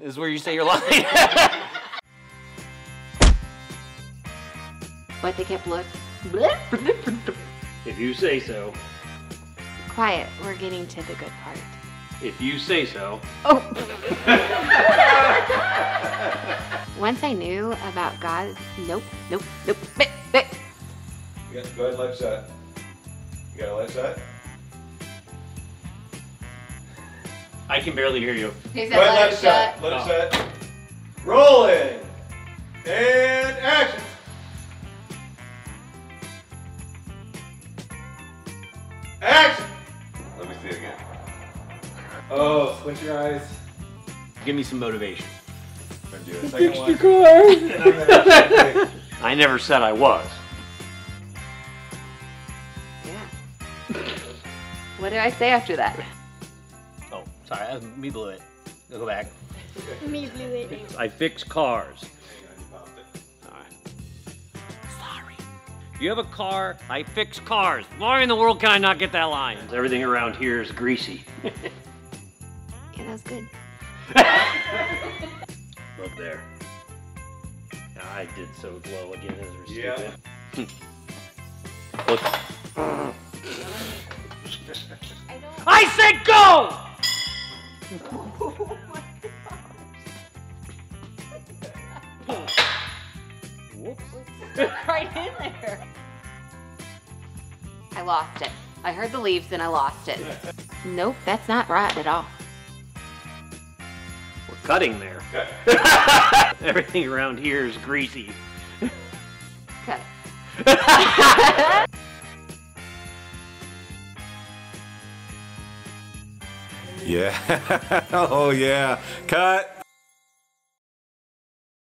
is where you say you're lying. But they kept look. if you say so. Quiet, we're getting to the good part. If you say so. Oh! Once I knew about God, nope, nope, nope, bleh, bleh. You got, go ahead, left side. You got a left side? I can barely hear you. He said Go ahead, let left it side. shut. Left side. Rolling. And action. Action. Let me see it again. Oh, squint your eyes. Give me some motivation. Gonna do a second one. I never said I was. Yeah. What did I say after that? Sorry, that was me blew it. Go back. Me blew it. I fix cars. Sorry. You have a car, I fix cars. Why in the world can I not get that line? Everything around here is greasy. Yeah, that was good. Up there. I did so glow again as we're Yeah. stupid. Look. I said go! Whoops. right in there. I lost it. I heard the leaves and I lost it. Nope, that's not right at all. We're cutting there. Everything around here is greasy. Cut Yeah. oh yeah. Cut.